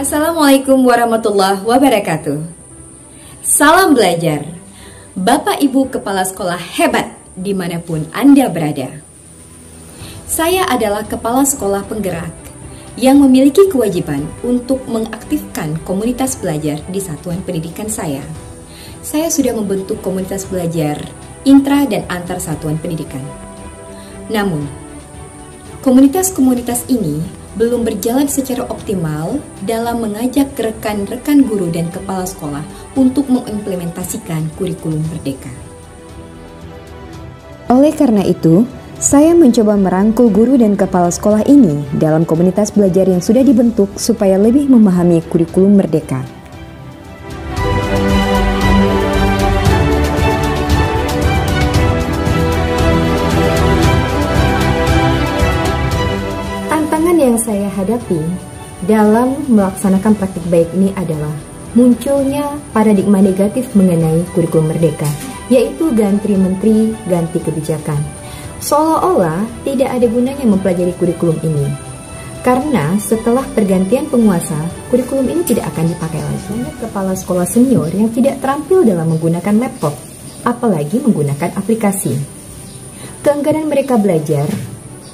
Assalamualaikum warahmatullahi wabarakatuh. Salam belajar, Bapak Ibu Kepala Sekolah hebat di mana pun Anda berada. Saya adalah Kepala Sekolah Penggerak yang memiliki kewajiban untuk mengaktifkan komunitas belajar di satuan pendidikan saya. Saya sudah membentuk komunitas belajar intra dan antar satuan pendidikan. Namun, komunitas-komunitas ini belum berjalan secara optimal dalam mengajak rekan-rekan guru dan kepala sekolah untuk mengimplementasikan kurikulum merdeka. Oleh karena itu, saya mencoba merangkul guru dan kepala sekolah ini dalam komunitas belajar yang sudah dibentuk supaya lebih memahami kurikulum merdeka. Saya hadapi dalam melaksanakan praktik baik ini adalah munculnya paradigma negatif mengenai kurikulum merdeka, yaitu ganti menteri, ganti kebijakan. Seolah-olah tidak ada gunanya mempelajari kurikulum ini. Karena setelah pergantian penguasa, kurikulum ini tidak akan dipakai lagi. Banyak kepala sekolah senior yang tidak terampil dalam menggunakan laptop, apalagi menggunakan aplikasi. Keengganan mereka belajar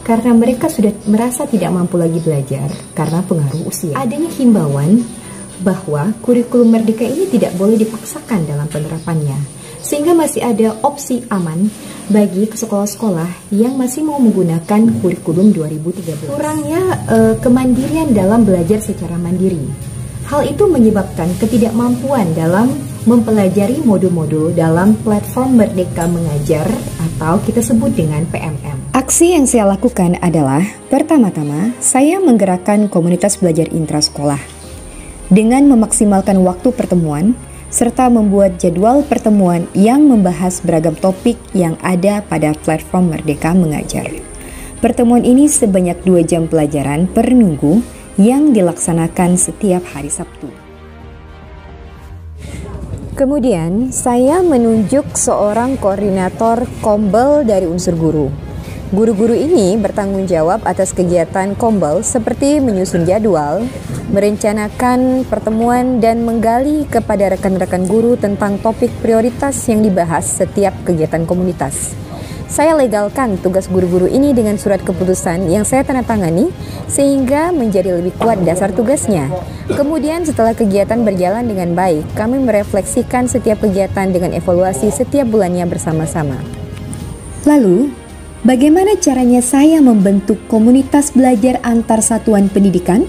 karena mereka sudah merasa tidak mampu lagi belajar karena pengaruh usia. Adanya himbauan bahwa kurikulum merdeka ini tidak boleh dipaksakan dalam penerapannya, sehingga masih ada opsi aman bagi sekolah-sekolah yang masih mau menggunakan kurikulum 2013. Kurangnya uh, kemandirian dalam belajar secara mandiri. Hal itu menyebabkan ketidakmampuan dalam mempelajari modul-modul dalam platform Merdeka Mengajar atau kita sebut dengan PMM. Aksi yang saya lakukan adalah, pertama-tama, saya menggerakkan komunitas belajar intrasekolah. Dengan memaksimalkan waktu pertemuan, serta membuat jadwal pertemuan yang membahas beragam topik yang ada pada platform Merdeka Mengajar. Pertemuan ini sebanyak dua jam pelajaran per minggu yang dilaksanakan setiap hari Sabtu. Kemudian, saya menunjuk seorang koordinator kombel dari unsur guru Guru-guru ini bertanggung jawab atas kegiatan Kombel seperti menyusun jadwal, merencanakan pertemuan dan menggali kepada rekan-rekan guru tentang topik prioritas yang dibahas setiap kegiatan komunitas. Saya legalkan tugas guru-guru ini dengan surat keputusan yang saya tanda tangani sehingga menjadi lebih kuat dasar tugasnya. Kemudian setelah kegiatan berjalan dengan baik, kami merefleksikan setiap kegiatan dengan evaluasi setiap bulannya bersama-sama. Lalu, Bagaimana caranya saya membentuk komunitas belajar antar satuan pendidikan?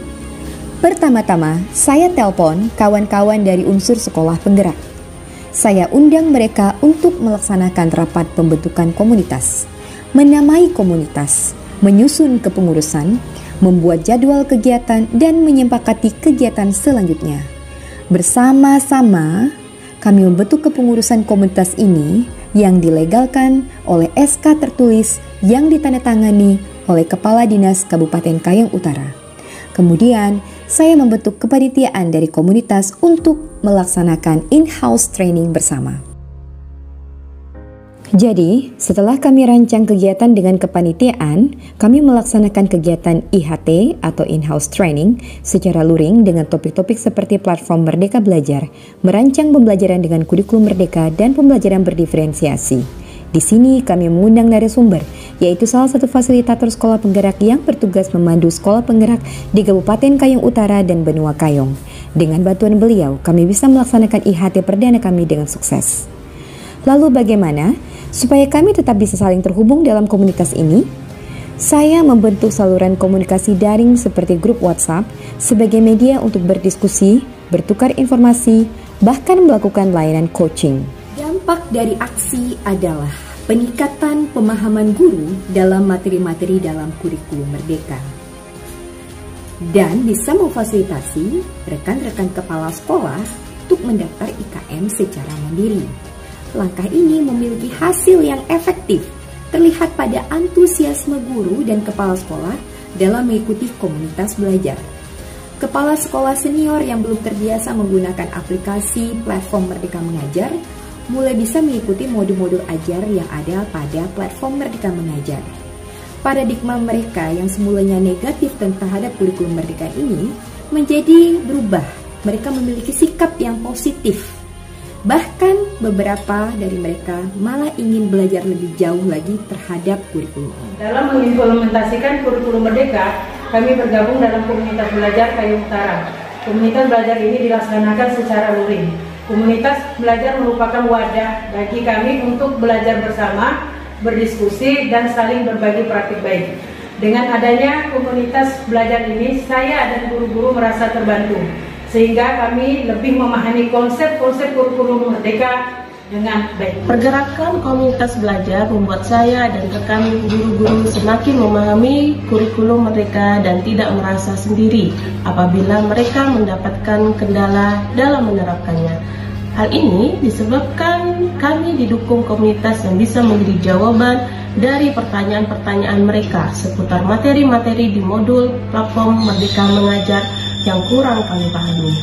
Pertama-tama, saya telpon kawan-kawan dari unsur sekolah penggerak. Saya undang mereka untuk melaksanakan rapat pembentukan komunitas, menamai komunitas, menyusun kepengurusan, membuat jadwal kegiatan, dan menyepakati kegiatan selanjutnya. Bersama-sama, kami membentuk kepengurusan komunitas ini yang dilegalkan oleh SK tertulis yang ditandatangani oleh Kepala Dinas Kabupaten Kayong Utara. Kemudian, saya membentuk kepanitiaan dari komunitas untuk melaksanakan in-house training bersama. Jadi, setelah kami rancang kegiatan dengan kepanitiaan, kami melaksanakan kegiatan IHT atau in-house training secara luring dengan topik-topik seperti platform Merdeka Belajar, merancang pembelajaran dengan kurikulum Merdeka dan pembelajaran berdiferensiasi. Di sini kami mengundang narasumber, yaitu salah satu fasilitator sekolah penggerak yang bertugas memandu sekolah penggerak di Kabupaten Kayong Utara dan Benua Kayong. Dengan bantuan beliau, kami bisa melaksanakan IHT perdana kami dengan sukses. Lalu bagaimana supaya kami tetap bisa saling terhubung dalam komunitas ini? Saya membentuk saluran komunikasi daring seperti grup WhatsApp sebagai media untuk berdiskusi, bertukar informasi, bahkan melakukan layanan coaching. Dampak dari aksi adalah peningkatan pemahaman guru dalam materi-materi dalam kurikulum merdeka dan bisa memfasilitasi rekan-rekan kepala sekolah untuk mendaftar IKM secara mandiri. Langkah ini memiliki hasil yang efektif, terlihat pada antusiasme guru dan kepala sekolah dalam mengikuti komunitas belajar. Kepala sekolah senior yang belum terbiasa menggunakan aplikasi platform Merdeka Mengajar mulai bisa mengikuti modul-modul ajar yang ada pada platform Merdeka Mengajar. Paradigma mereka yang semulanya negatif terhadap kurikulum Merdeka ini menjadi berubah mereka memiliki sikap yang positif. Bahkan beberapa dari mereka malah ingin belajar lebih jauh lagi terhadap kurikulum. Dalam mengimplementasikan kurikulum Merdeka, kami bergabung dalam komunitas belajar Kayu Utara. Komunitas belajar ini dilaksanakan secara luring. Komunitas belajar merupakan wadah bagi kami untuk belajar bersama, berdiskusi, dan saling berbagi praktik baik. Dengan adanya komunitas belajar ini, saya dan guru-guru merasa terbantu sehingga kami lebih memahami konsep-konsep kurikulum merdeka dengan baik. Pergerakan komunitas belajar membuat saya dan rekan guru-guru semakin memahami kurikulum mereka dan tidak merasa sendiri apabila mereka mendapatkan kendala dalam menerapkannya. Hal ini disebabkan kami didukung komunitas yang bisa menjadi jawaban dari pertanyaan-pertanyaan mereka seputar materi-materi di modul platform Merdeka Mengajar yang kurang kami pahami.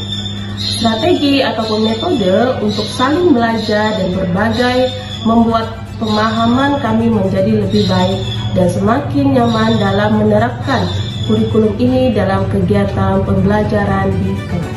Strategi ataupun metode untuk saling belajar dan berbagai membuat pemahaman kami menjadi lebih baik dan semakin nyaman dalam menerapkan kurikulum ini dalam kegiatan pembelajaran di kelas.